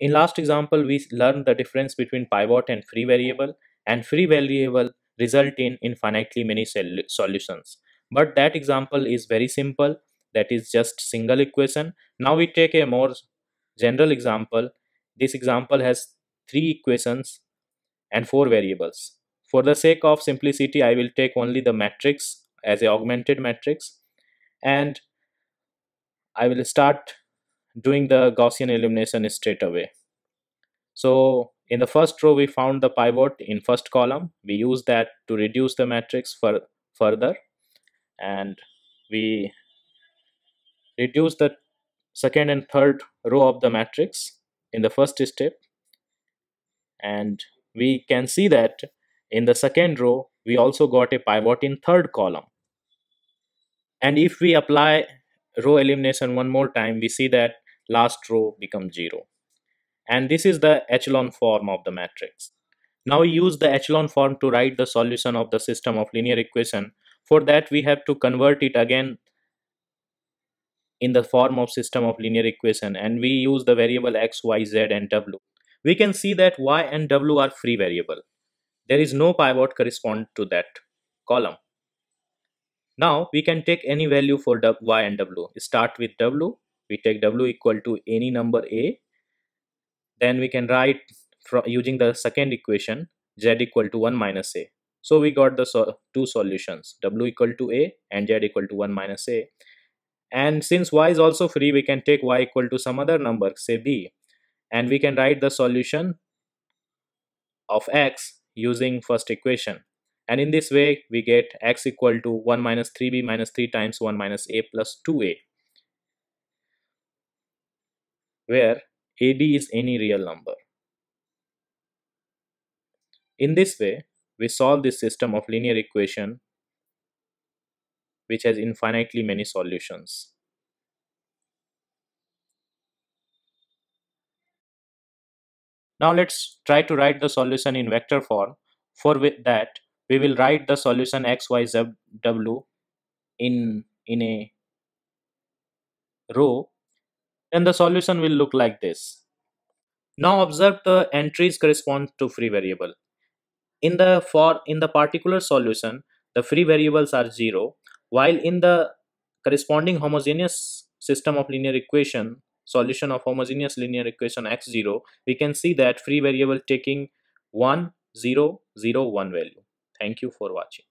In last example, we learned the difference between pivot and free variable and free variable result in infinitely many solutions. But that example is very simple. That is just single equation. Now we take a more general example. This example has three equations and four variables. For the sake of simplicity, I will take only the matrix as a augmented matrix and I will start doing the Gaussian elimination straight away. So in the first row, we found the pivot in first column. We use that to reduce the matrix for further and we reduce the second and third row of the matrix in the first step and we can see that in the second row we also got a pivot in third column and if we apply row elimination one more time we see that last row becomes zero. And this is the echelon form of the matrix. Now we use the echelon form to write the solution of the system of linear equation. For that we have to convert it again in the form of system of linear equation. And we use the variable x y z and w. We can see that y and w are free variable. There is no pivot correspond to that column. Now we can take any value for y and w. Start with w we take w equal to any number a then we can write from using the second equation z equal to 1 minus a. So we got the so two solutions w equal to a and z equal to 1 minus a. And since y is also free we can take y equal to some other number say b. And we can write the solution of x using first equation. And in this way we get x equal to 1 minus 3b minus 3 times 1 minus a plus 2a where ad is any real number. In this way, we solve this system of linear equation which has infinitely many solutions. Now let's try to write the solution in vector form. For that, we will write the solution x, y, z, w in, in a row then the solution will look like this. Now observe the entries correspond to free variable. In the for in the particular solution, the free variables are 0, while in the corresponding homogeneous system of linear equation, solution of homogeneous linear equation x0, we can see that free variable taking 1, 0, 0, 1 value. Thank you for watching.